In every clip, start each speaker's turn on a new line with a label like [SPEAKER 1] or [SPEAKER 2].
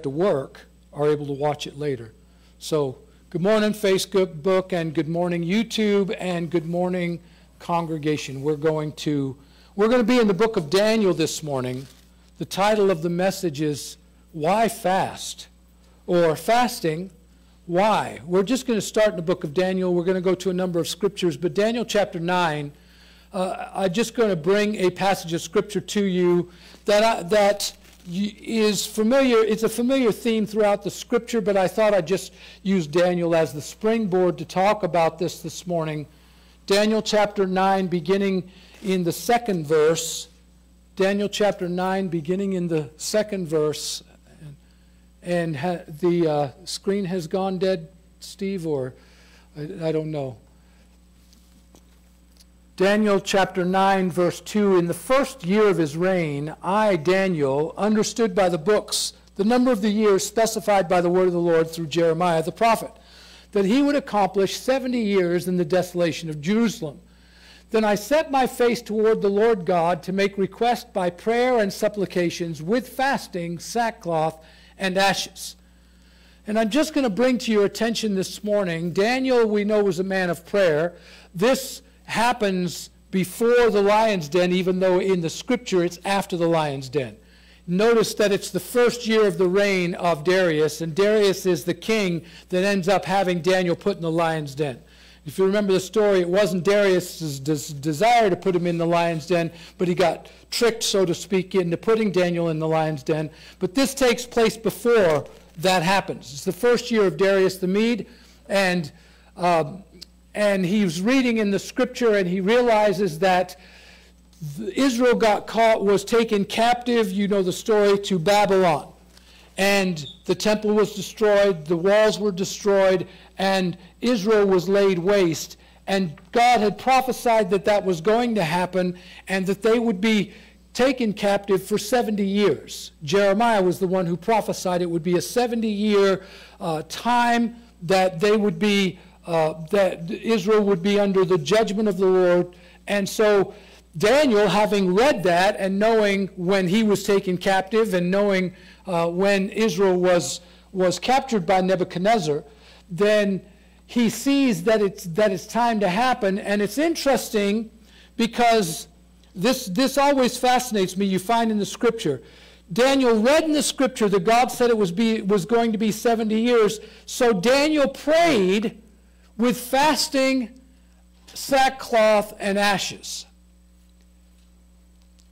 [SPEAKER 1] to work are able to watch it later. So, good morning, Facebook, book and good morning, YouTube, and good morning, congregation. We're going to we're going to be in the book of Daniel this morning. The title of the message is Why Fast? or Fasting. Why? We're just going to start in the book of Daniel. We're going to go to a number of scriptures, but Daniel chapter 9, uh, I'm just going to bring a passage of scripture to you that, I, that is familiar. It's a familiar theme throughout the scripture, but I thought I'd just use Daniel as the springboard to talk about this this morning. Daniel chapter 9, beginning in the second verse. Daniel chapter 9, beginning in the second verse. And, the uh, screen has gone dead, Steve, or I, I don't know. Daniel chapter 9, verse 2 In the first year of his reign, I, Daniel, understood by the books the number of the years specified by the word of the Lord through Jeremiah the prophet, that he would accomplish 70 years in the desolation of Jerusalem. Then I set my face toward the Lord God to make request by prayer and supplications with fasting, sackcloth, and ashes. And I'm just going to bring to your attention this morning Daniel, we know, was a man of prayer. This happens before the lion's den, even though in the scripture it's after the lion's den. Notice that it's the first year of the reign of Darius, and Darius is the king that ends up having Daniel put in the lion's den. If you remember the story, it wasn't Darius' des- desire to put him in the lion's den, but he got tricked, so to speak, into putting Daniel in the lion's den. But this takes place before that happens. It's the first year of Darius the Mede, and um, and he's reading in the scripture and he realizes that Israel got caught, was taken captive, you know the story, to Babylon. And the temple was destroyed, the walls were destroyed, and Israel was laid waste. And God had prophesied that that was going to happen and that they would be taken captive for 70 years. Jeremiah was the one who prophesied it would be a 70 year uh, time that they would be uh, that Israel would be under the judgment of the Lord. And so Daniel, having read that and knowing when he was taken captive and knowing uh, when Israel was, was captured by Nebuchadnezzar, then he sees that it's, that it's time to happen. And it's interesting because this, this always fascinates me. You find in the scripture. Daniel read in the scripture that God said it was, be, was going to be 70 years. So Daniel prayed with fasting, sackcloth, and ashes.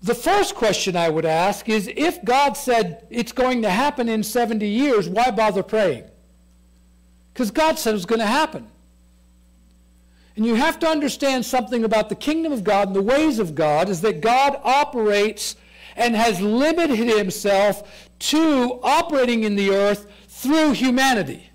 [SPEAKER 1] The first question I would ask is if God said it's going to happen in 70 years, why bother praying? Because God said it was going to happen. And you have to understand something about the kingdom of God and the ways of God is that God operates and has limited himself to operating in the earth through humanity.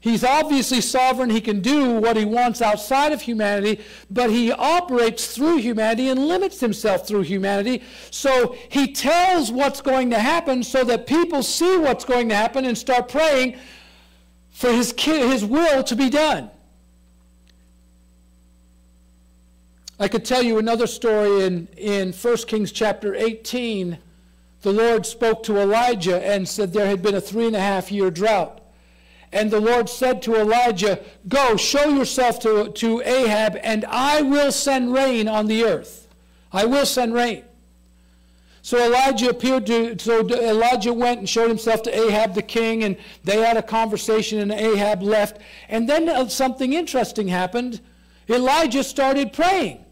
[SPEAKER 1] He's obviously sovereign. He can do what he wants outside of humanity, but he operates through humanity and limits himself through humanity. So he tells what's going to happen so that people see what's going to happen and start praying for his, his will to be done. I could tell you another story in, in 1 Kings chapter 18. The Lord spoke to Elijah and said there had been a three and a half year drought. And the Lord said to Elijah, Go, show yourself to, to Ahab, and I will send rain on the earth. I will send rain. So Elijah appeared to, so Elijah went and showed himself to Ahab the king, and they had a conversation, and Ahab left. And then uh, something interesting happened. Elijah started praying.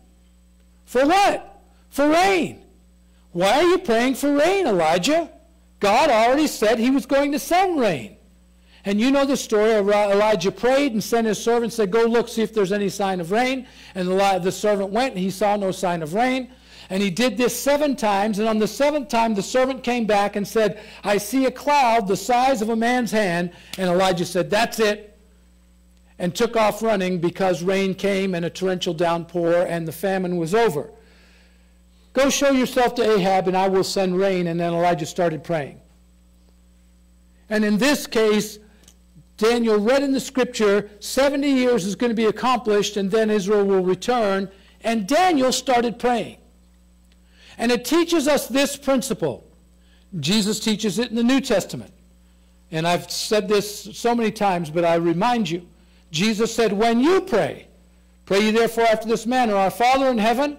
[SPEAKER 1] For what? For rain. Why are you praying for rain, Elijah? God already said he was going to send rain. And you know the story. Elijah prayed and sent his servant, said, Go look, see if there's any sign of rain. And the servant went, and he saw no sign of rain. And he did this seven times. And on the seventh time, the servant came back and said, I see a cloud the size of a man's hand. And Elijah said, That's it. And took off running because rain came and a torrential downpour, and the famine was over. Go show yourself to Ahab, and I will send rain. And then Elijah started praying. And in this case, Daniel read in the scripture 70 years is going to be accomplished and then Israel will return. And Daniel started praying. And it teaches us this principle Jesus teaches it in the New Testament. And I've said this so many times, but I remind you. Jesus said, When you pray, pray ye therefore after this manner Our Father in heaven,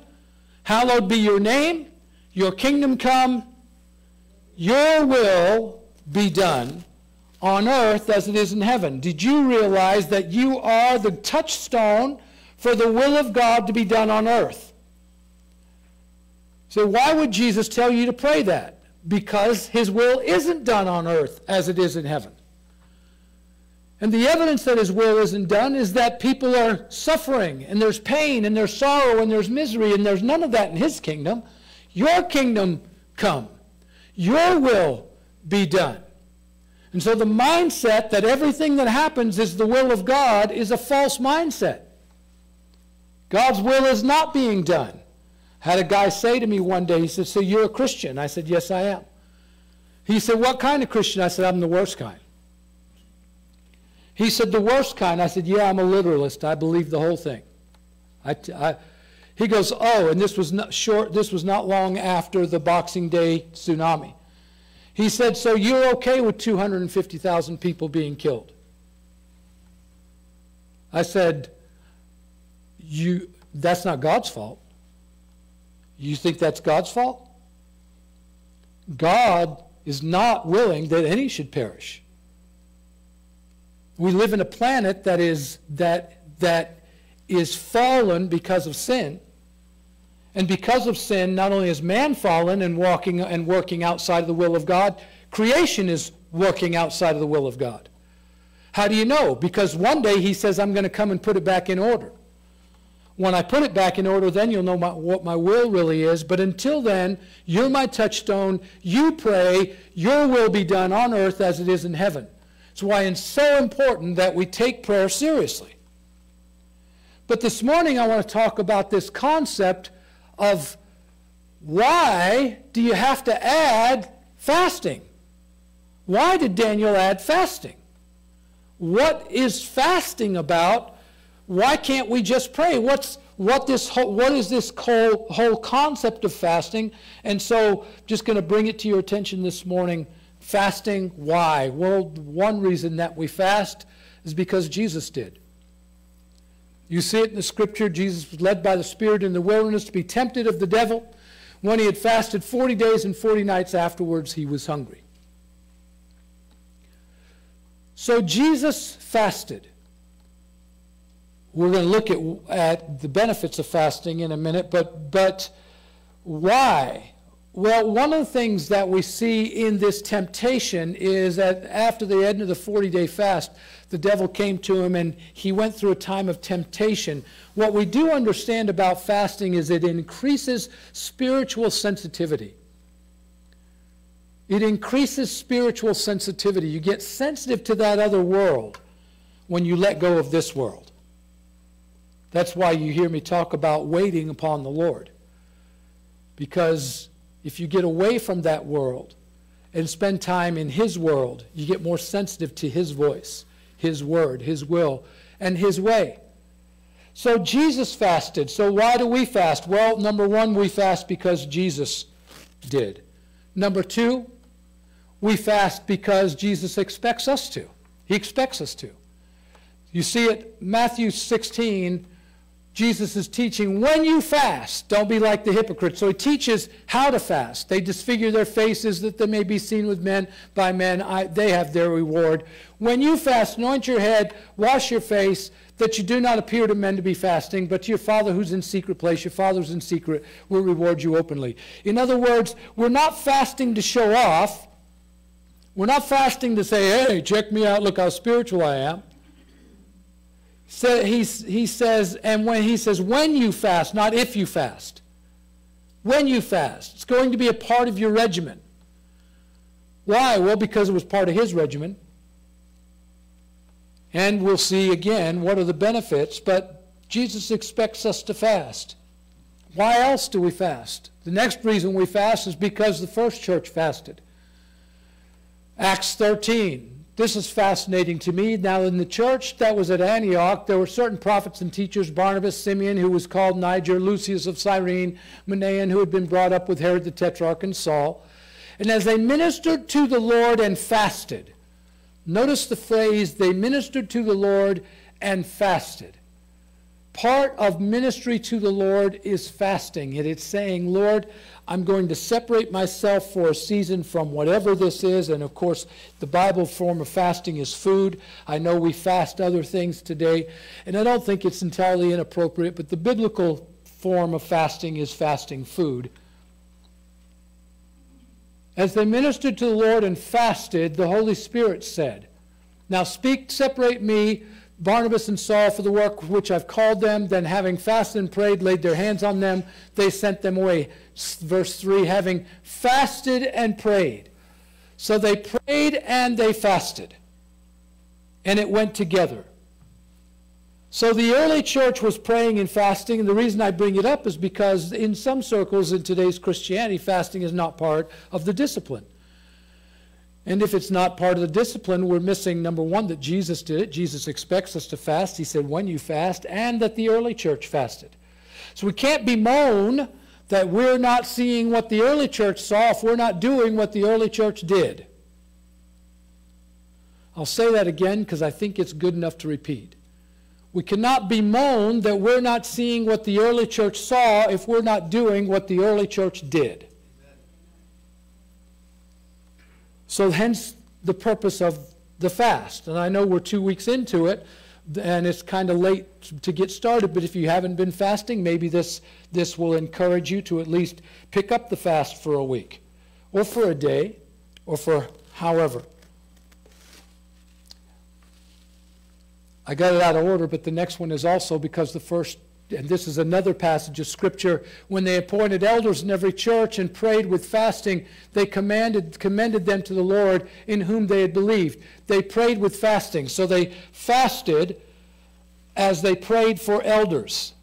[SPEAKER 1] hallowed be your name, your kingdom come, your will be done on earth as it is in heaven. Did you realize that you are the touchstone for the will of God to be done on earth? So, why would Jesus tell you to pray that? Because his will isn't done on earth as it is in heaven. And the evidence that his will isn't done is that people are suffering, and there's pain, and there's sorrow, and there's misery, and there's none of that in his kingdom. Your kingdom come. Your will be done. And so the mindset that everything that happens is the will of God is a false mindset. God's will is not being done. Had a guy say to me one day, he said, So you're a Christian? I said, Yes, I am. He said, What kind of Christian? I said, I'm the worst kind. He said, The worst kind. I said, Yeah, I'm a literalist. I believe the whole thing. I, I, he goes, Oh, and this was not short, this was not long after the Boxing Day tsunami. He said, So you're okay with 250,000 people being killed? I said, you, That's not God's fault. You think that's God's fault? God is not willing that any should perish. We live in a planet that is, that, that is fallen because of sin. And because of sin, not only is man fallen and walking and working outside of the will of God, creation is working outside of the will of God. How do you know? Because one day he says, I'm going to come and put it back in order. When I put it back in order, then you'll know my, what my will really is. But until then, you're my touchstone. You pray, your will be done on earth as it is in heaven. That's why it's so important that we take prayer seriously. But this morning, I want to talk about this concept of why do you have to add fasting? Why did Daniel add fasting? What is fasting about? Why can't we just pray? What's what this whole, what is this whole, whole concept of fasting? And so, just going to bring it to your attention this morning. Fasting, why? Well, one reason that we fast is because Jesus did. You see it in the scripture. Jesus was led by the Spirit in the wilderness to be tempted of the devil. When he had fasted 40 days and 40 nights afterwards, he was hungry. So Jesus fasted. We're going to look at, at the benefits of fasting in a minute, but, but why? Well, one of the things that we see in this temptation is that after the end of the 40 day fast, the devil came to him and he went through a time of temptation. What we do understand about fasting is it increases spiritual sensitivity. It increases spiritual sensitivity. You get sensitive to that other world when you let go of this world. That's why you hear me talk about waiting upon the Lord. Because if you get away from that world and spend time in His world, you get more sensitive to His voice, His word, His will, and His way. So Jesus fasted. So why do we fast? Well, number one, we fast because Jesus did. Number two, we fast because Jesus expects us to. He expects us to. You see it, Matthew 16, Jesus is teaching when you fast, don't be like the hypocrites. So he teaches how to fast. They disfigure their faces that they may be seen with men by men. I, they have their reward. When you fast, anoint your head, wash your face, that you do not appear to men to be fasting, but to your Father who's in secret place, your Father who's in secret will reward you openly. In other words, we're not fasting to show off. We're not fasting to say, hey, check me out, look how spiritual I am. He, he says, and when he says, when you fast, not if you fast. When you fast. It's going to be a part of your regimen. Why? Well, because it was part of his regimen. And we'll see again what are the benefits, but Jesus expects us to fast. Why else do we fast? The next reason we fast is because the first church fasted. Acts 13. This is fascinating to me. Now, in the church that was at Antioch, there were certain prophets and teachers Barnabas, Simeon, who was called Niger, Lucius of Cyrene, Manaen, who had been brought up with Herod the Tetrarch, and Saul. And as they ministered to the Lord and fasted, notice the phrase, they ministered to the Lord and fasted. Part of ministry to the Lord is fasting. It is saying, Lord, I'm going to separate myself for a season from whatever this is. And of course, the Bible form of fasting is food. I know we fast other things today, and I don't think it's entirely inappropriate, but the biblical form of fasting is fasting food. As they ministered to the Lord and fasted, the Holy Spirit said, Now speak, separate me Barnabas and Saul for the work which I've called them. Then, having fasted and prayed, laid their hands on them, they sent them away. Verse 3 having fasted and prayed. So they prayed and they fasted. And it went together. So the early church was praying and fasting, and the reason I bring it up is because in some circles in today's Christianity, fasting is not part of the discipline. And if it's not part of the discipline, we're missing number one, that Jesus did it. Jesus expects us to fast. He said, when you fast, and that the early church fasted. So we can't bemoan that we're not seeing what the early church saw if we're not doing what the early church did. I'll say that again because I think it's good enough to repeat. We cannot bemoan that we're not seeing what the early church saw if we're not doing what the early church did. So hence the purpose of the fast. And I know we're two weeks into it, and it's kind of late to get started, but if you haven't been fasting, maybe this, this will encourage you to at least pick up the fast for a week, or for a day, or for however. I got it out of order, but the next one is also because the first and this is another passage of scripture. When they appointed elders in every church and prayed with fasting they commanded commended them to the lord in whom they had believed. They prayed with fasting. So they fasted as they prayed for elders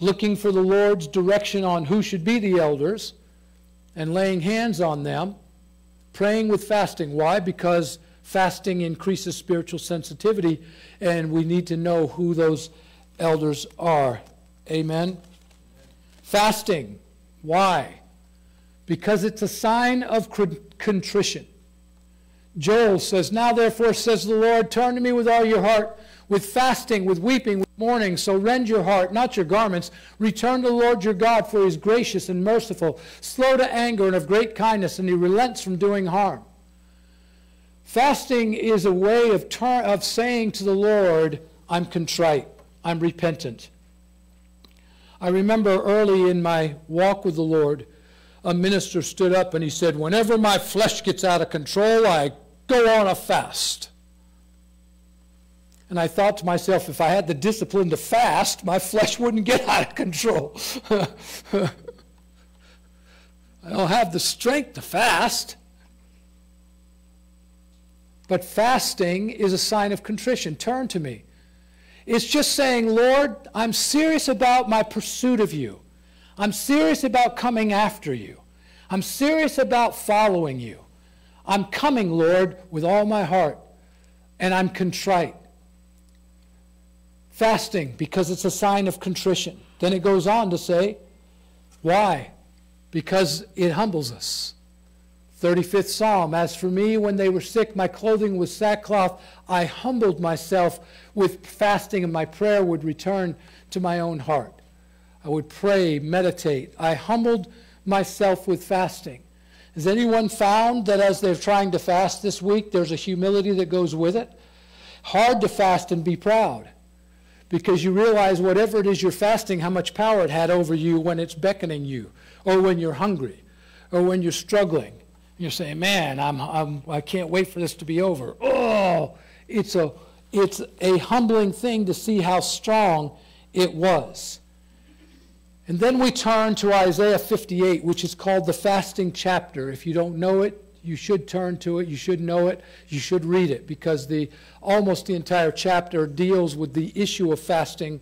[SPEAKER 1] looking for the lord's direction on who should be the elders and laying hands on them praying with fasting. Why? Because fasting increases spiritual sensitivity and we need to know who those elders are. Amen. Fasting. Why? Because it's a sign of contrition. Joel says, Now therefore, says the Lord, turn to me with all your heart, with fasting, with weeping, with mourning. So rend your heart, not your garments. Return to the Lord your God, for he is gracious and merciful, slow to anger and of great kindness, and he relents from doing harm. Fasting is a way of, of saying to the Lord, I'm contrite. I'm repentant. I remember early in my walk with the Lord, a minister stood up and he said, Whenever my flesh gets out of control, I go on a fast. And I thought to myself, if I had the discipline to fast, my flesh wouldn't get out of control. I don't have the strength to fast. But fasting is a sign of contrition. Turn to me. It's just saying, Lord, I'm serious about my pursuit of you. I'm serious about coming after you. I'm serious about following you. I'm coming, Lord, with all my heart, and I'm contrite. Fasting, because it's a sign of contrition. Then it goes on to say, why? Because it humbles us. 35th Psalm As for me, when they were sick, my clothing was sackcloth. I humbled myself with fasting, and my prayer would return to my own heart. I would pray, meditate. I humbled myself with fasting. Has anyone found that as they're trying to fast this week, there's a humility that goes with it? Hard to fast and be proud because you realize whatever it is you're fasting, how much power it had over you when it's beckoning you, or when you're hungry, or when you're struggling you're saying, man, I'm, I'm, I can't wait for this to be over. Oh, it's a, it's a humbling thing to see how strong it was. And then we turn to Isaiah 58, which is called the fasting chapter. If you don't know it, you should turn to it. You should know it. You should read it because the, almost the entire chapter deals with the issue of fasting.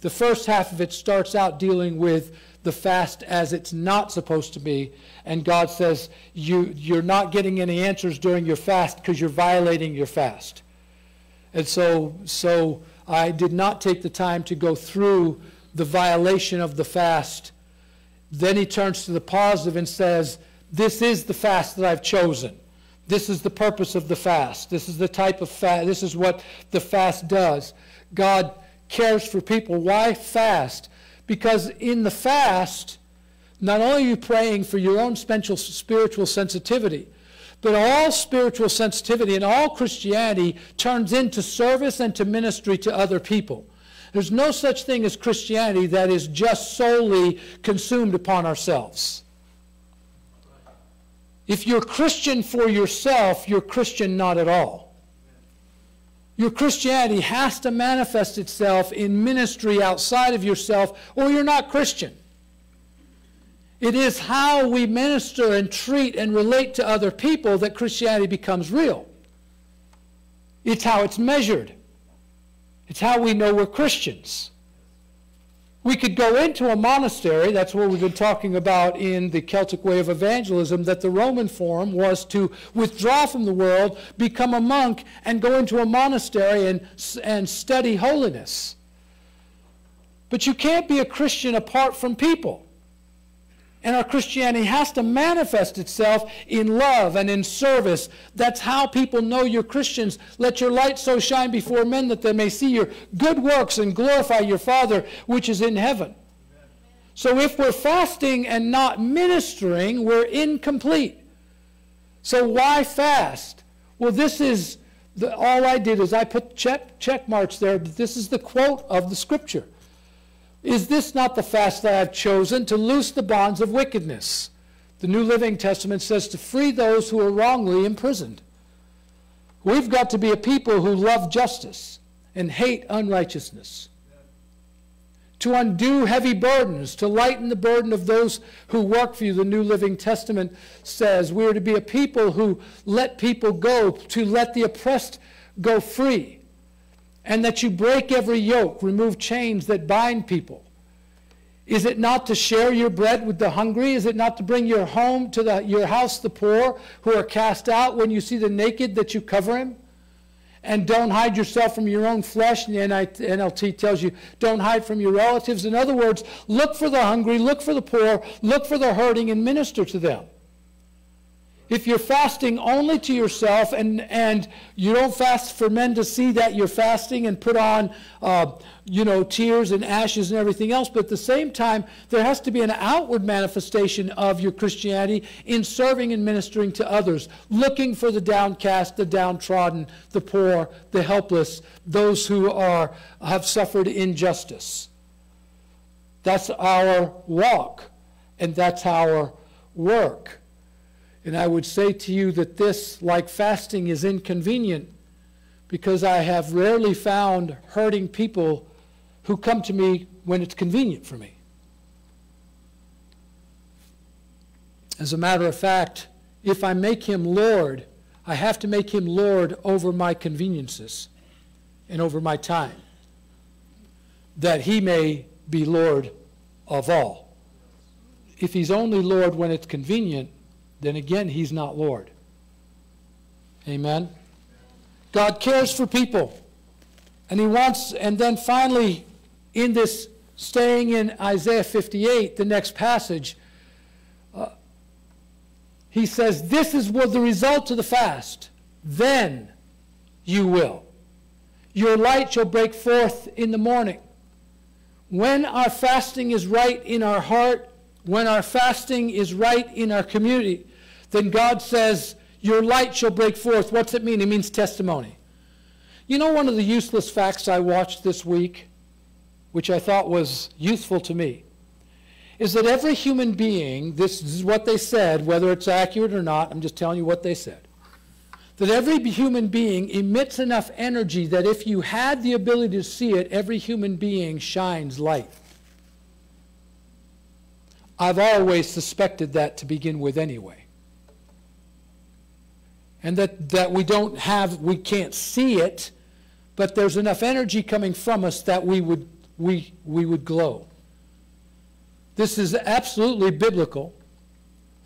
[SPEAKER 1] The first half of it starts out dealing with the fast as it's not supposed to be. And God says, you, you're not getting any answers during your fast because you're violating your fast. And so, so I did not take the time to go through the violation of the fast. Then he turns to the positive and says, this is the fast that I've chosen. This is the purpose of the fast. This is the type of fast. This is what the fast does. God cares for people. Why fast? Because in the fast, not only are you praying for your own spiritual sensitivity, but all spiritual sensitivity and all Christianity turns into service and to ministry to other people. There's no such thing as Christianity that is just solely consumed upon ourselves. If you're Christian for yourself, you're Christian not at all. Your Christianity has to manifest itself in ministry outside of yourself, or you're not Christian. It is how we minister and treat and relate to other people that Christianity becomes real. It's how it's measured. It's how we know we're Christians. We could go into a monastery, that's what we've been talking about in the Celtic way of evangelism, that the Roman form was to withdraw from the world, become a monk, and go into a monastery and, and study holiness. But you can't be a Christian apart from people. And our Christianity has to manifest itself in love and in service. That's how people know you're Christians. Let your light so shine before men that they may see your good works and glorify your Father which is in heaven. So if we're fasting and not ministering, we're incomplete. So why fast? Well, this is the, all I did is I put check, check marks there. This is the quote of the scripture. Is this not the fast that I have chosen to loose the bonds of wickedness? The New Living Testament says to free those who are wrongly imprisoned. We've got to be a people who love justice and hate unrighteousness. To undo heavy burdens, to lighten the burden of those who work for you, the New Living Testament says. We are to be a people who let people go, to let the oppressed go free and that you break every yoke, remove chains that bind people? Is it not to share your bread with the hungry? Is it not to bring your home to the, your house the poor who are cast out when you see the naked that you cover him? And don't hide yourself from your own flesh. And the NLT tells you, don't hide from your relatives. In other words, look for the hungry, look for the poor, look for the hurting, and minister to them. If you're fasting only to yourself and, and you don't fast for men to see that you're fasting and put on, uh, you know, tears and ashes and everything else, but at the same time, there has to be an outward manifestation of your Christianity in serving and ministering to others, looking for the downcast, the downtrodden, the poor, the helpless, those who are, have suffered injustice. That's our walk, and that's our work. And I would say to you that this, like fasting, is inconvenient because I have rarely found hurting people who come to me when it's convenient for me. As a matter of fact, if I make him Lord, I have to make him Lord over my conveniences and over my time, that he may be Lord of all. If he's only Lord when it's convenient, then again, he's not Lord. Amen? God cares for people. And he wants, and then finally, in this, staying in Isaiah 58, the next passage, uh, he says, This is what the result of the fast. Then you will. Your light shall break forth in the morning. When our fasting is right in our heart, when our fasting is right in our community, then God says, Your light shall break forth. What's it mean? It means testimony. You know, one of the useless facts I watched this week, which I thought was useful to me, is that every human being, this is what they said, whether it's accurate or not, I'm just telling you what they said, that every human being emits enough energy that if you had the ability to see it, every human being shines light. I've always suspected that to begin with anyway and that, that we don't have, we can't see it, but there's enough energy coming from us that we would, we, we would glow. This is absolutely biblical.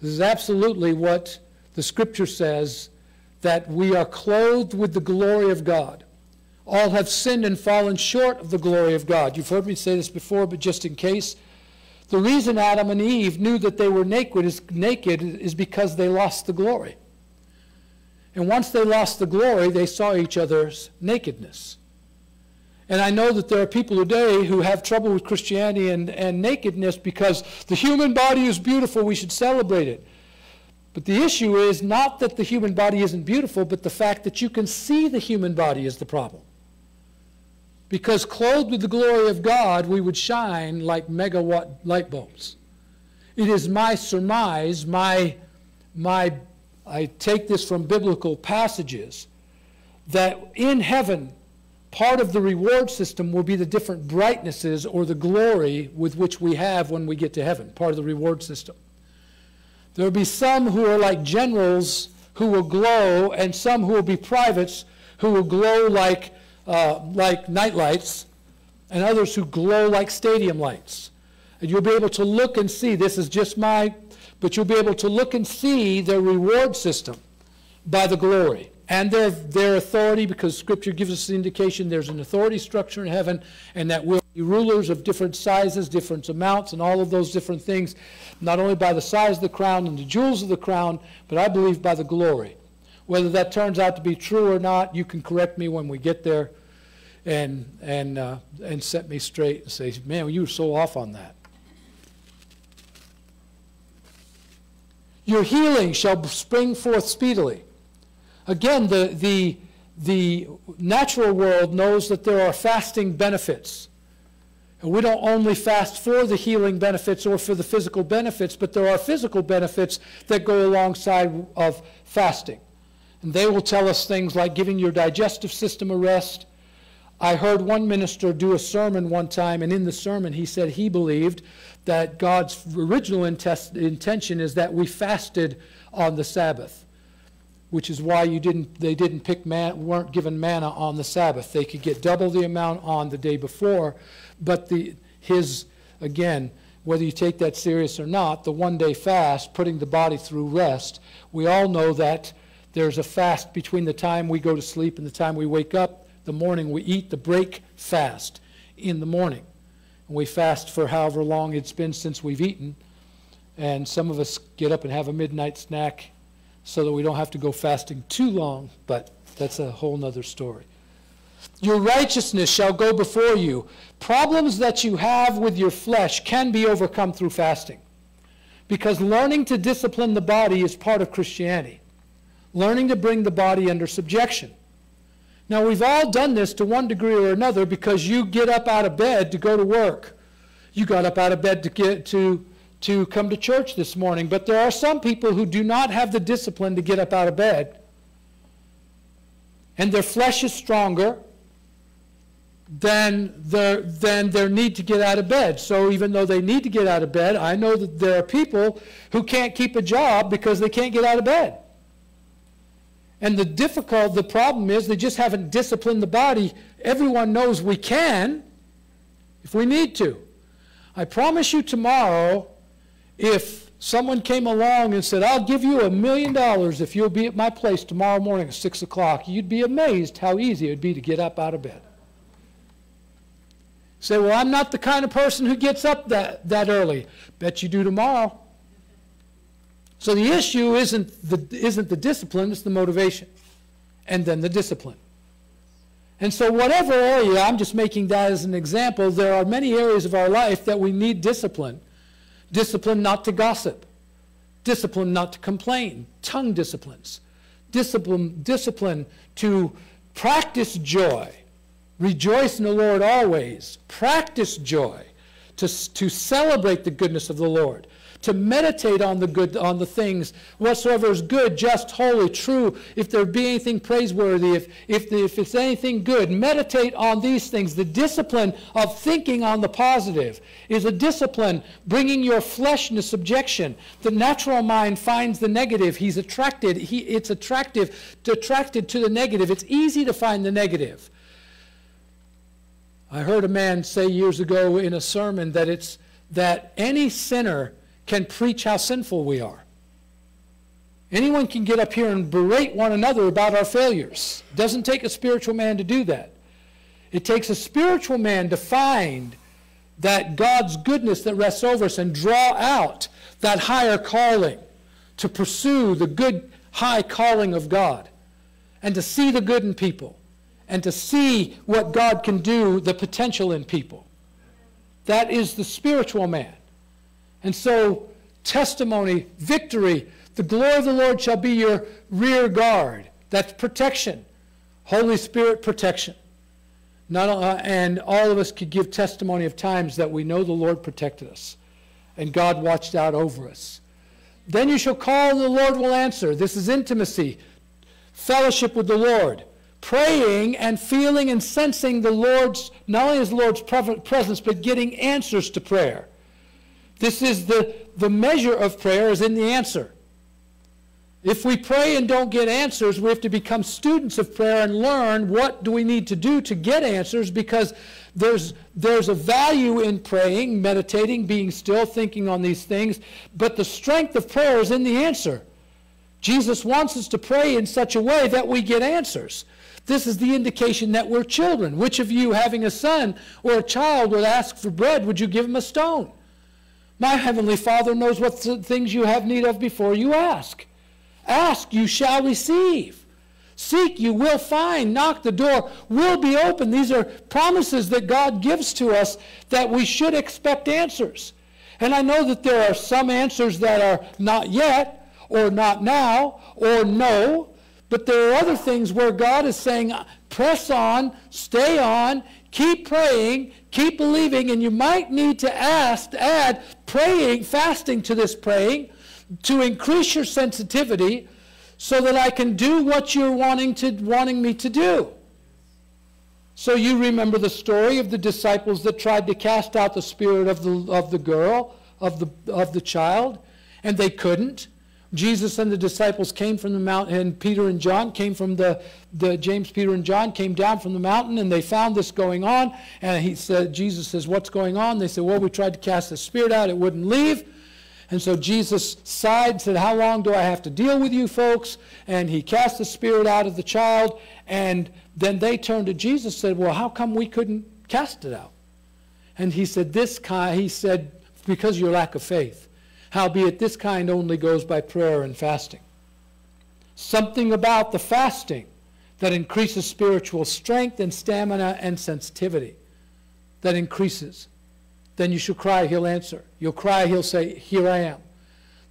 [SPEAKER 1] This is absolutely what the scripture says that we are clothed with the glory of God. All have sinned and fallen short of the glory of God. You've heard me say this before, but just in case, The reason Adam and Eve knew that they were naked is, naked is because they lost the glory. And once they lost the glory, they saw each other's nakedness. And I know that there are people today who have trouble with Christianity and, and nakedness because the human body is beautiful, we should celebrate it. But the issue is not that the human body isn't beautiful, but the fact that you can see the human body is the problem. Because clothed with the glory of God, we would shine like megawatt light bulbs. It is my surmise, my, my, I take this from biblical passages, that in heaven, part of the reward system will be the different brightnesses or the glory with which we have when we get to heaven, part of the reward system. There will be some who are like generals who will glow, and some who will be privates who will glow like, uh, like night lights, and others who glow like stadium lights. And you'll be able to look and see, this is just my, but you'll be able to look and see their reward system by the glory and their, their authority, because Scripture gives us the indication there's an authority structure in heaven, and that will be rulers of different sizes, different amounts, and all of those different things, not only by the size of the crown and the jewels of the crown, but I believe by the glory. Whether that turns out to be true or not, you can correct me when we get there and, and, uh, and set me straight and say, man, you were so off on that. Your healing shall spring forth speedily. Again, the, the, the natural world knows that there are fasting benefits. And we don't only fast for the healing benefits or for the physical benefits, but there are physical benefits that go alongside of fasting. And they will tell us things like giving your digestive system a rest. I heard one minister do a sermon one time, and in the sermon he said he believed that God's original intention is that we fasted on the Sabbath which is why you didn't, they didn't pick man, weren't given manna on the Sabbath. They could get double the amount on the day before, but the, his, again, whether you take that serious or not, the one day fast, putting the body through rest, we all know that there's a fast between the time we go to sleep and the time we wake up. The morning we eat the break fast in the morning. We fast for however long it's been since we've eaten. And some of us get up and have a midnight snack so that we don't have to go fasting too long, but that's a whole nother story. Your righteousness shall go before you. Problems that you have with your flesh can be overcome through fasting. Because learning to discipline the body is part of Christianity. Learning to bring the body under subjection. Now, we've all done this to one degree or another because you get up out of bed to go to work. You got up out of bed to get to to come to church this morning, but there are some people who do not have the discipline to get up out of bed. And their flesh is stronger than their, than their need to get out of bed. So even though they need to get out of bed, I know that there are people who can't keep a job because they can't get out of bed. And the difficult, the problem is they just haven't disciplined the body. Everyone knows we can if we need to. I promise you tomorrow if someone came along and said, I'll give you a million dollars if you'll be at my place tomorrow morning at 6 o'clock, you'd be amazed how easy it would be to get up out of bed. Say, well, I'm not the kind of person who gets up that, that early. Bet you do tomorrow. So the issue isn't the, isn't the discipline, it's the motivation. And then the discipline. And so, whatever area, I'm just making that as an example, there are many areas of our life that we need discipline. Discipline not to gossip. Discipline not to complain. Tongue disciplines. Discipline, discipline to practice joy. Rejoice in the Lord always. Practice joy. To, to celebrate the goodness of the Lord to meditate on the good, on the things whatsoever is good, just, holy, true. If there be anything praiseworthy, if, if, the, if it's anything good, meditate on these things. The discipline of thinking on the positive is a discipline bringing your flesh into subjection. The natural mind finds the negative. He's attracted. He, it's attractive, attracted to the negative. It's easy to find the negative. I heard a man say years ago in a sermon that it's that any sinner can preach how sinful we are. Anyone can get up here and berate one another about our failures. It doesn't take a spiritual man to do that. It takes a spiritual man to find that God's goodness that rests over us and draw out that higher calling to pursue the good high calling of God and to see the good in people and to see what God can do, the potential in people. That is the spiritual man. And so, testimony, victory, the glory of the Lord shall be your rear guard. That's protection. Holy Spirit protection. Not, uh, and all of us could give testimony of times that we know the Lord protected us and God watched out over us. Then you shall call, and the Lord will answer. This is intimacy, fellowship with the Lord, praying and feeling and sensing the Lord's, not only His Lord's presence, but getting answers to prayer. This is the, the measure of prayer, is in the answer. If we pray and don't get answers, we have to become students of prayer and learn what do we need to do to get answers because there's, there's a value in praying, meditating, being still, thinking on these things, but the strength of prayer is in the answer. Jesus wants us to pray in such a way that we get answers. This is the indication that we're children. Which of you, having a son or a child, would ask for bread? Would you give him a stone? My heavenly Father knows what things you have need of before you ask. Ask, you shall receive. Seek, you will find. Knock, the door will be open. These are promises that God gives to us that we should expect answers. And I know that there are some answers that are not yet, or not now, or no. But there are other things where God is saying, press on, stay on, keep praying, keep believing, and you might need to ask, add praying, fasting to this praying, to increase your sensitivity so that I can do what you're wanting, to, wanting me to do. So you remember the story of the disciples that tried to cast out the spirit of the, of the girl, of the, of the child, and they couldn't. Jesus and the disciples came from the mountain, and Peter and John came from the, the James, Peter, and John came down from the mountain, and they found this going on. And he said, Jesus says, "What's going on?" They said, "Well, we tried to cast the spirit out; it wouldn't leave." And so Jesus sighed said, How long do I have to deal with you folks? And he cast the spirit out of the child. And then they turned to Jesus and said, Well, how come we couldn't cast it out? And he said, This kind, he said, because your lack of faith. Howbeit, this kind only goes by prayer and fasting. Something about the fasting that increases spiritual strength and stamina and sensitivity that increases then you shall cry, he'll answer. You'll cry, he'll say, Here I am.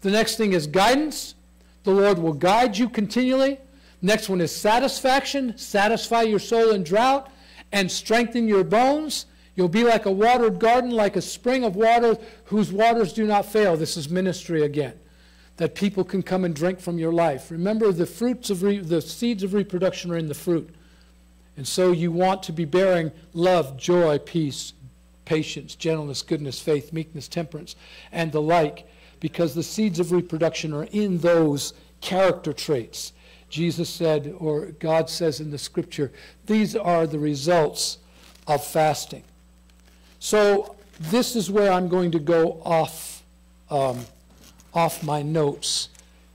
[SPEAKER 1] The next thing is guidance. The Lord will guide you continually. Next one is satisfaction. Satisfy your soul in drought and strengthen your bones. You'll be like a watered garden, like a spring of water whose waters do not fail. This is ministry again, that people can come and drink from your life. Remember, the fruits of the seeds of reproduction are in the fruit. And so you want to be bearing love, joy, peace, patience, gentleness, goodness, faith, meekness, temperance, and the like, because the seeds of reproduction are in those character traits. Jesus said, or God says in the scripture, these are the results of fasting. So this is where I'm going to go off, um, off my notes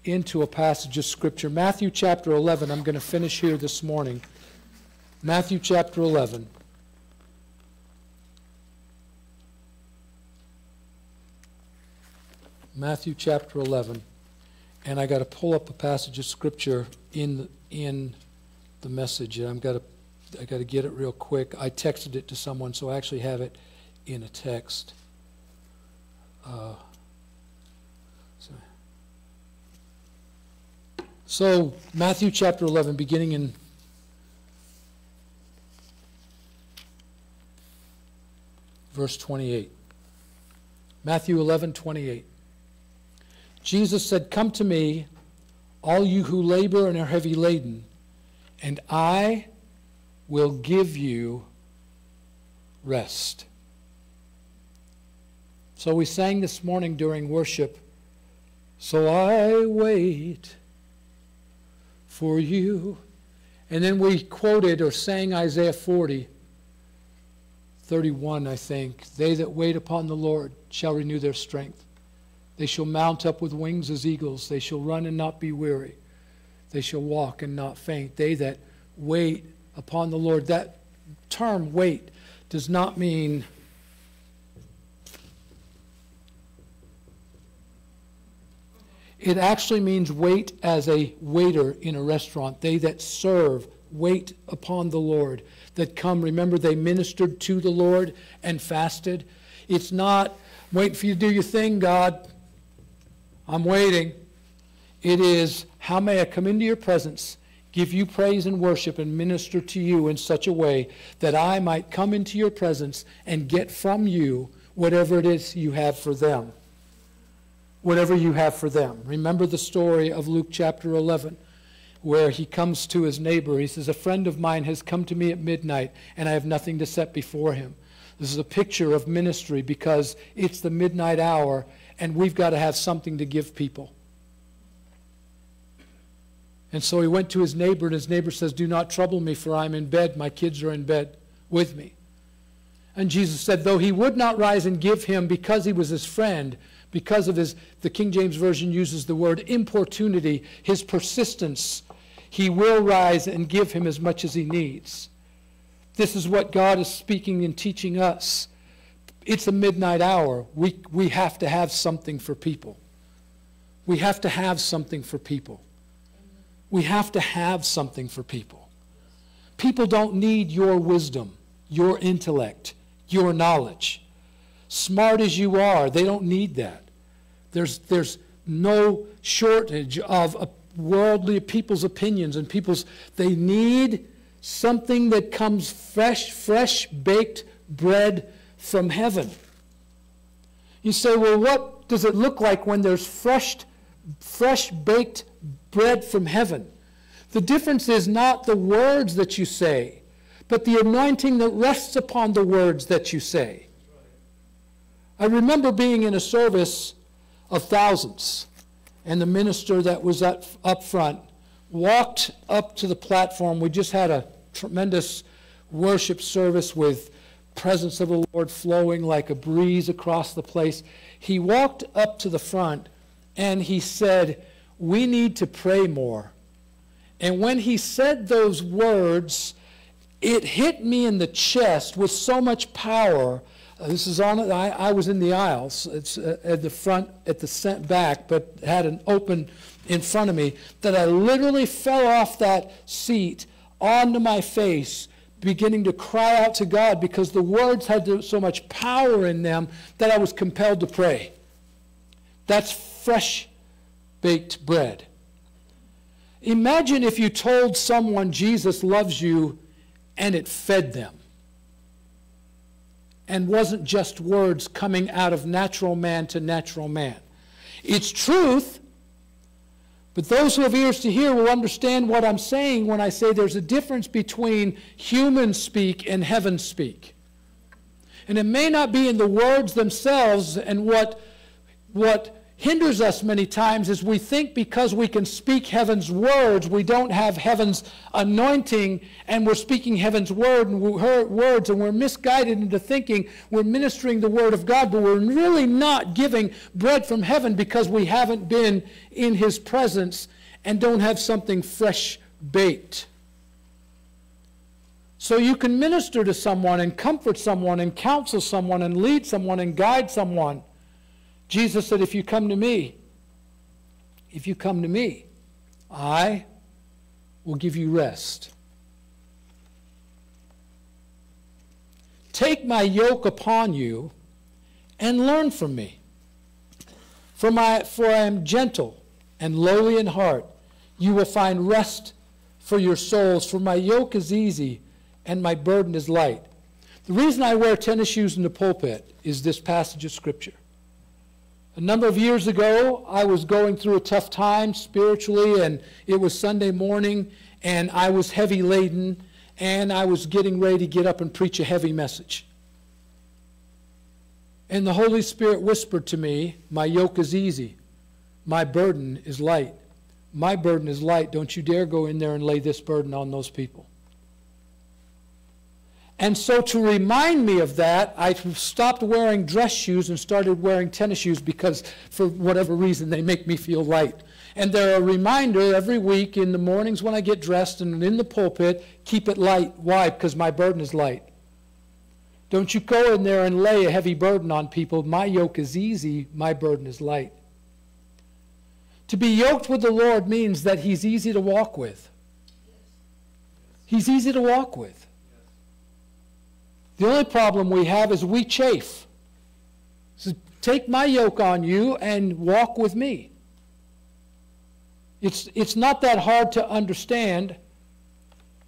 [SPEAKER 1] into a passage of scripture. Matthew chapter 11, I'm going to finish here this morning. Matthew chapter 11. Matthew chapter 11, and I got to pull up a passage of scripture in the, in the message, and I'm got to I got to get it real quick. I texted it to someone, so I actually have it in a text. Uh, so, so Matthew chapter 11, beginning in verse 28. Matthew 11, 28. Jesus said, Come to me, all you who labor and are heavy laden, and I will give you rest. So we sang this morning during worship, So I wait for you. And then we quoted or sang Isaiah 40, 31, I think. They that wait upon the Lord shall renew their strength. They shall mount up with wings as eagles. They shall run and not be weary. They shall walk and not faint. They that wait upon the Lord. That term, wait, does not mean It actually means wait as a waiter in a restaurant. They that serve wait upon the Lord, that come. Remember, they ministered to the Lord and fasted. It's not wait for you to do your thing, God. I'm waiting. It is how may I come into your presence, give you praise and worship, and minister to you in such a way that I might come into your presence and get from you whatever it is you have for them. Whatever you have for them. Remember the story of Luke chapter 11 where he comes to his neighbor. He says, A friend of mine has come to me at midnight, and I have nothing to set before him. This is a picture of ministry because it's the midnight hour, and we've got to have something to give people. And so he went to his neighbor, and his neighbor says, Do not trouble me, for I'm in bed. My kids are in bed with me. And Jesus said, Though he would not rise and give him because he was his friend, because of his, the King James Version uses the word importunity, his persistence, he will rise and give him as much as he needs. This is what God is speaking and teaching us. It's a midnight hour. We, we have to have something for people. We have to have something for people. We have to have something for people. People don't need your wisdom, your intellect, your knowledge. Smart as you are, they don't need that. There's, there's no shortage of worldly people's opinions and people's they need something that comes fresh fresh baked bread from heaven. You say well what does it look like when there's fresh fresh baked bread from heaven? The difference is not the words that you say but the anointing that rests upon the words that you say i remember being in a service of thousands and the minister that was up, up front walked up to the platform. We just had a tremendous worship service with presence of the Lord flowing like a breeze across the place. He walked up to the front and he said, "We need to pray more." And when he said those words, it hit me in the chest with so much power uh, this is on, it. I, I was in the aisles. It's uh, at the front, at the back, but had an open in front of me that I literally fell off that seat onto my face, beginning to cry out to God because the words had so much power in them that I was compelled to pray. That's fresh baked bread. Imagine if you told someone Jesus loves you and it fed them and wasn't just words coming out of natural man to natural man. It's truth, but those who have ears to hear will understand what I'm saying when I say there's a difference between human speak and heaven speak. And it may not be in the words themselves and what, what hinders us many times is we think because we can speak heaven's words, we don't have heaven's anointing, and we're speaking heaven's word and words, and we're misguided into thinking we're ministering the word of God, but we're really not giving bread from heaven because we haven't been in his presence and don't have something fresh baked. So you can minister to someone and comfort someone and counsel someone and lead someone and guide someone Jesus said, If you come to me, if you come to me, I will give you rest. Take my yoke upon you and learn from me. For, my, for I am gentle and lowly in heart. You will find rest for your souls, for my yoke is easy and my burden is light. The reason I wear tennis shoes in the pulpit is this passage of Scripture. A number of years ago, I was going through a tough time spiritually, and it was Sunday morning, and I was heavy laden, and I was getting ready to get up and preach a heavy message. And the Holy Spirit whispered to me, My yoke is easy, my burden is light. My burden is light. Don't you dare go in there and lay this burden on those people. And so, to remind me of that, I stopped wearing dress shoes and started wearing tennis shoes because, for whatever reason, they make me feel light. And they're a reminder every week in the mornings when I get dressed and in the pulpit keep it light. Why? Because my burden is light. Don't you go in there and lay a heavy burden on people. My yoke is easy, my burden is light. To be yoked with the Lord means that He's easy to walk with. He's easy to walk with. The only problem we have is we chafe. So take my yoke on you and walk with me. It's, it's not that hard to understand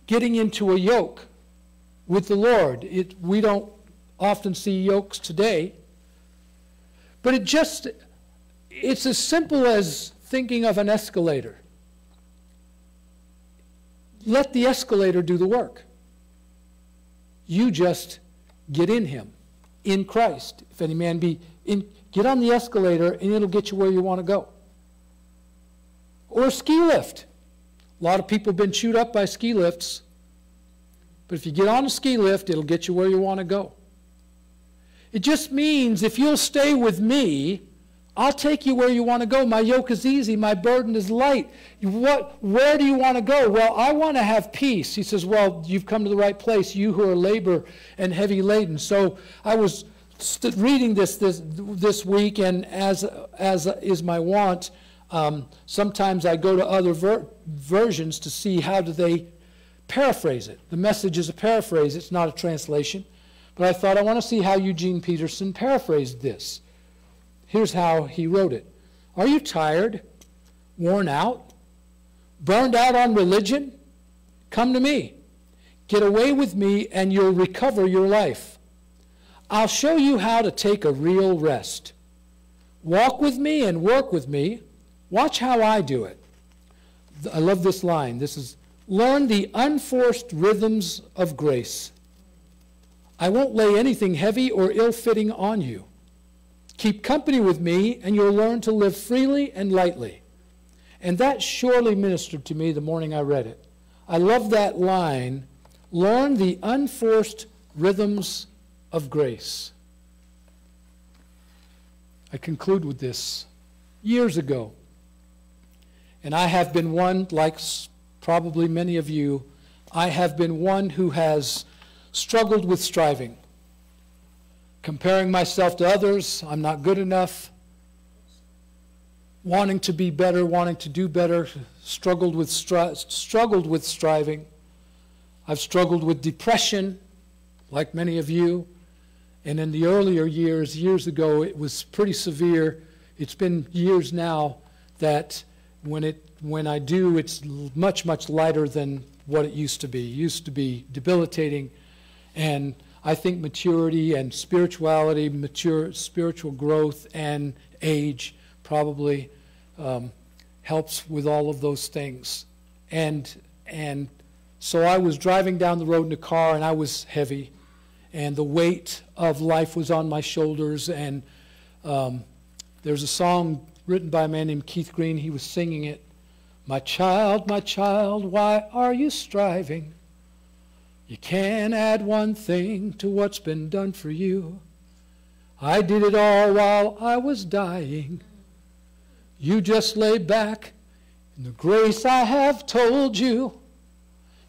[SPEAKER 1] getting into a yoke with the Lord. It, we don't often see yokes today. But it just, it's as simple as thinking of an escalator. Let the escalator do the work. You just get in him, in Christ. If any man be in, get on the escalator and it'll get you where you want to go. Or ski lift. A lot of people have been chewed up by ski lifts. But if you get on a ski lift, it'll get you where you want to go. It just means if you'll stay with me, I'll take you where you want to go. My yoke is easy, my burden is light. What, where do you want to go? Well, I want to have peace. He says, Well, you've come to the right place, you who are labor and heavy laden. So I was reading this, this this week, and as, as is my wont, um, sometimes I go to other ver versions to see how do they paraphrase it. The message is a paraphrase, it's not a translation. But I thought I want to see how Eugene Peterson paraphrased this. Here's how he wrote it Are you tired, worn out, burned out on religion? Come to me. Get away with me, and you'll recover your life. I'll show you how to take a real rest. Walk with me and work with me. Watch how I do it. I love this line. This is learn the unforced rhythms of grace. I won't lay anything heavy or ill fitting on you. Keep company with me, and you'll learn to live freely and lightly. And that surely ministered to me the morning I read it. I love that line learn the unforced rhythms of grace. I conclude with this. Years ago, and I have been one, like probably many of you, I have been one who has struggled with striving, comparing myself to others. I'm not good enough. Wanting to be better, wanting to do better, struggled with, stri struggled with striving. I've struggled with depression, like many of you. And in the earlier years, years ago, it was pretty severe. It's been years now that when, it, when I do, it's much, much lighter than what it used to be. It used to be debilitating and I think maturity and spirituality, mature spiritual growth and age probably um, helps with all of those things. And and so I was driving down the road in a car and I was heavy, and the weight of life was on my shoulders. And um, there's a song written by a man named Keith Green. He was singing it. My child, my child, why are you striving? You can't add one thing to what's been done for you. I did it all while I was dying. You just lay back in the grace I have told you.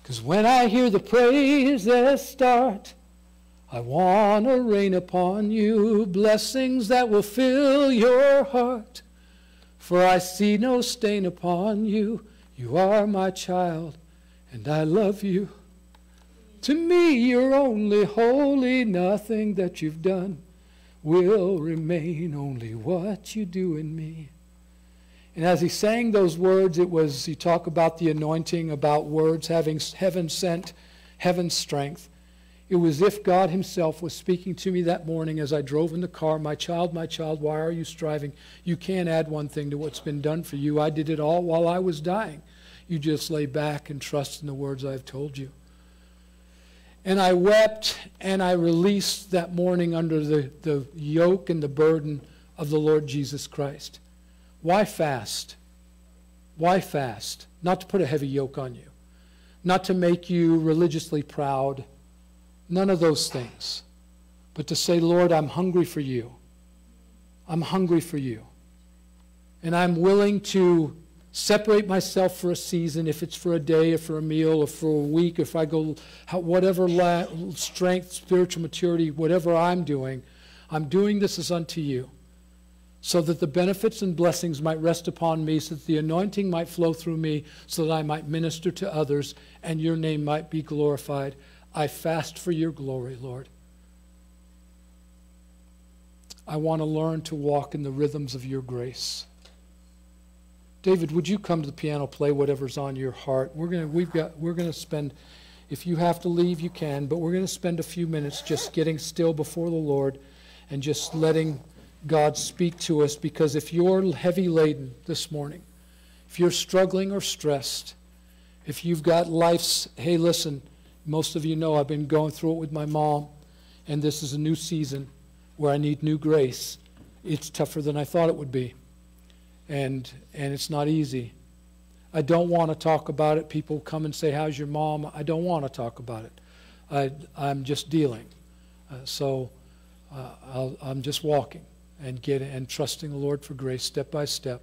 [SPEAKER 1] Because when I hear the praises start, I want to rain upon you blessings that will fill your heart. For I see no stain upon you. You are my child, and I love you. To me, you're only holy. Nothing that you've done will remain, only what you do in me. And as he sang those words, it was, he talked about the anointing, about words having heaven sent, heaven's strength. It was as if God himself was speaking to me that morning as I drove in the car, My child, my child, why are you striving? You can't add one thing to what's been done for you. I did it all while I was dying. You just lay back and trust in the words I've told you. And I wept and I released that morning under the, the yoke and the burden of the Lord Jesus Christ. Why fast? Why fast? Not to put a heavy yoke on you, not to make you religiously proud, none of those things, but to say, Lord, I'm hungry for you. I'm hungry for you. And I'm willing to separate myself for a season, if it's for a day or for a meal or for a week, if I go, whatever strength, spiritual maturity, whatever I'm doing, I'm doing this as unto you. so that the benefits and blessings might rest upon me, so that the anointing might flow through me, so that I might minister to others and your name might be glorified. I fast for your glory, Lord. I want to learn to walk in the rhythms of your grace. David, would you come to the piano, play whatever's on your heart? We're going to, we've got, we're to spend, if you have to leave, you can, but we're going to spend a few minutes just getting still before the Lord and just letting God speak to us because if you're heavy laden this morning, if you're struggling or stressed, if you've got life's, hey, listen, most of you know I've been going through it with my mom, and this is a new season where I need new grace. It's tougher than I thought it would be, and, and it's not easy. I don't want to talk about it. People come and say, How's your mom? I don't want to talk about it. I, I'm just dealing. Uh, so uh, i am just walking and get and trusting the Lord for grace step by step.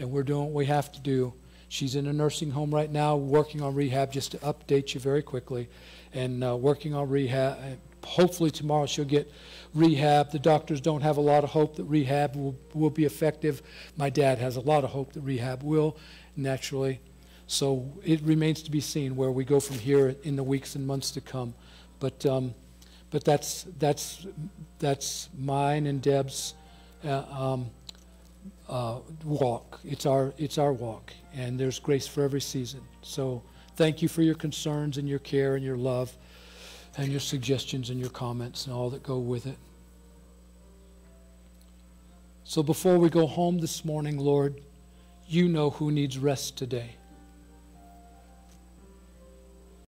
[SPEAKER 1] And we're doing what we have to do. She's in a nursing home right now, working on rehab. Just to update you very quickly, and uh, working on rehab. Hopefully tomorrow she'll get rehab. The doctors don't have a lot of hope that rehab will, will be effective. My dad has a lot of hope that rehab will, naturally. So it remains to be seen where we go from here in the weeks and months to come. But um, but that's that's that's mine and Deb's uh, um, uh, walk. It's our, it's our walk, and there's grace for every season. So thank you for your concerns and your care and your love and your suggestions and your comments and all that go with it. So before we go home this morning, Lord, you know who needs rest today.